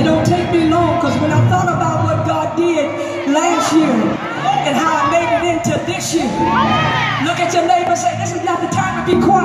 It don't take me long because when I thought about what God did last year and how I made it into this year, look at your neighbor say, this is not the time to be quiet.